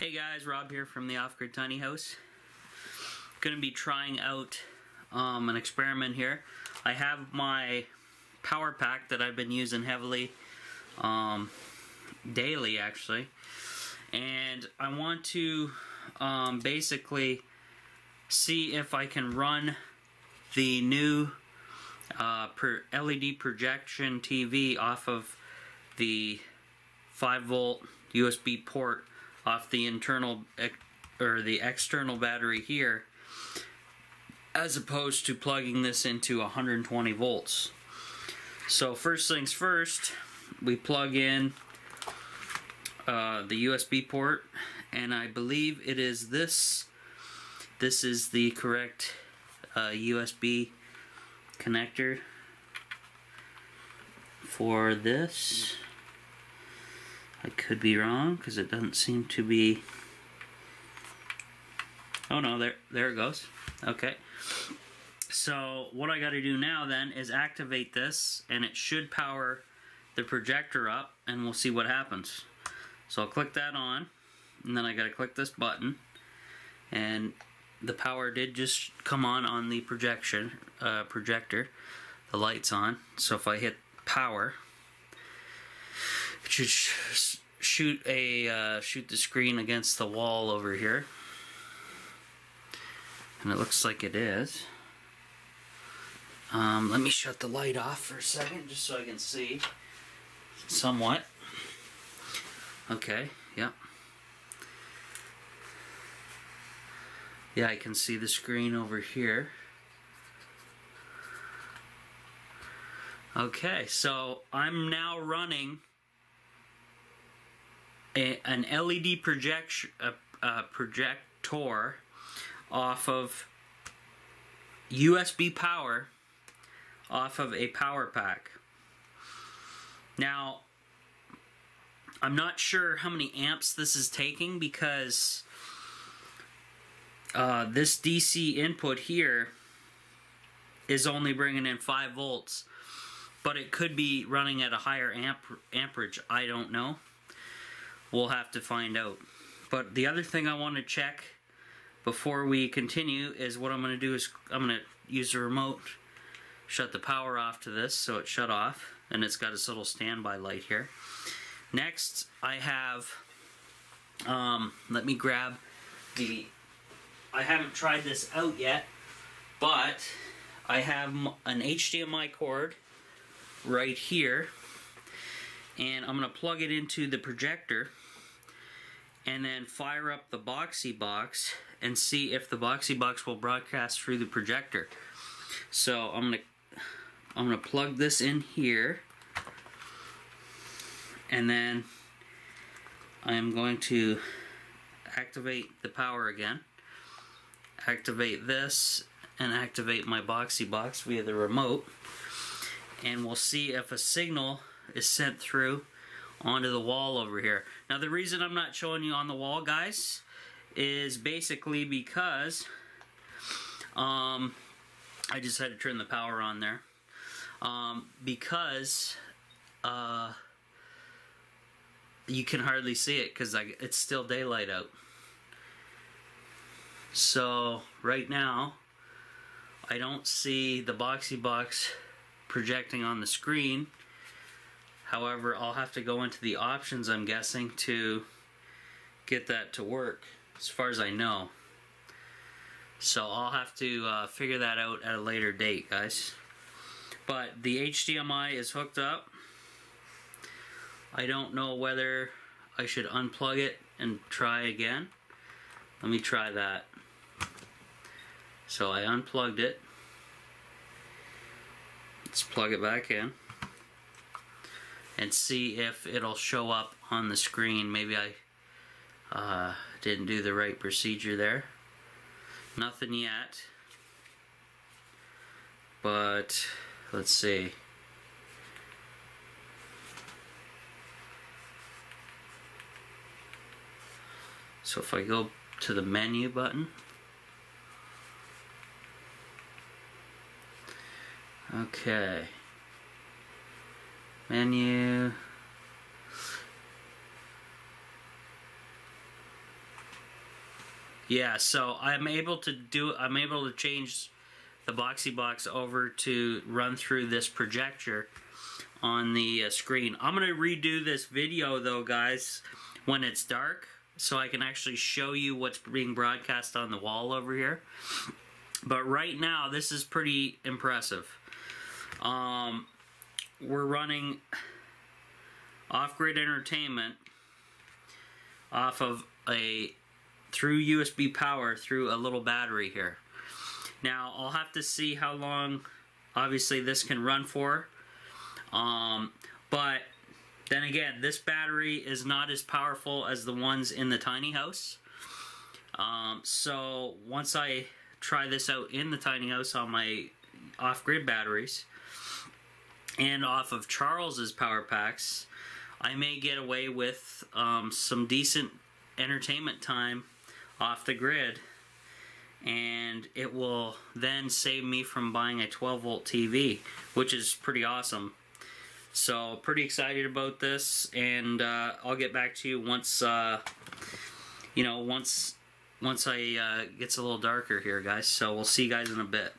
Hey guys, Rob here from the Off Grid Tiny House. Gonna be trying out um, an experiment here. I have my power pack that I've been using heavily, um, daily actually, and I want to um, basically see if I can run the new uh, LED projection TV off of the 5 volt USB port off the internal or the external battery here as opposed to plugging this into 120 volts. So first things first, we plug in uh, the USB port and I believe it is this this is the correct uh, USB connector for this could be wrong because it doesn't seem to be oh no there there it goes. Okay. So what I got to do now then is activate this and it should power the projector up and we'll see what happens. So I'll click that on and then I got to click this button and the power did just come on on the projection uh, projector the lights on. So if I hit power it should sh shoot a uh, shoot the screen against the wall over here. And it looks like it is. Um, let me shut the light off for a second just so I can see. Somewhat. Okay yeah yeah I can see the screen over here. Okay so I'm now running an LED projection, projector off of USB power off of a power pack. Now, I'm not sure how many amps this is taking because uh, this DC input here is only bringing in 5 volts, but it could be running at a higher amp amperage. I don't know. We'll have to find out. But the other thing I want to check before we continue is what I'm going to do is I'm going to use the remote, shut the power off to this so it shut off, and it's got its little standby light here. Next, I have, um, let me grab the, I haven't tried this out yet, but I have an HDMI cord right here, and I'm going to plug it into the projector and then fire up the Boxee box and see if the Boxee box will broadcast through the projector. So I'm gonna I'm gonna plug this in here and then I'm going to activate the power again activate this and activate my Boxee box via the remote and we'll see if a signal is sent through onto the wall over here. Now the reason I'm not showing you on the wall guys is basically because um, I just had to turn the power on there um, because uh, you can hardly see it because it's still daylight out. So right now I don't see the Boxee box projecting on the screen However, I'll have to go into the options, I'm guessing, to get that to work, as far as I know. So I'll have to uh, figure that out at a later date, guys. But the HDMI is hooked up. I don't know whether I should unplug it and try again. Let me try that. So I unplugged it. Let's plug it back in and see if it'll show up on the screen. Maybe I uh, didn't do the right procedure there. Nothing yet. But let's see. So if I go to the menu button, okay menu Yeah, so I'm able to do. I'm able to change the Boxee Box over to run through this projector on the uh, screen. I'm gonna redo this video though, guys, when it's dark, so I can actually show you what's being broadcast on the wall over here. But right now, this is pretty impressive. Um, we're running off-grid entertainment off of a through USB power through a little battery here. Now I'll have to see how long obviously this can run for um, but then again this battery is not as powerful as the ones in the tiny house um, so once I try this out in the tiny house on my off-grid batteries and off of Charles's power packs I may get away with um, some decent entertainment time off the grid. And it will then save me from buying a 12 volt TV which is pretty awesome. So pretty excited about this and uh, I'll get back to you once uh, you know once once I uh, gets a little darker here guys. So we'll see you guys in a bit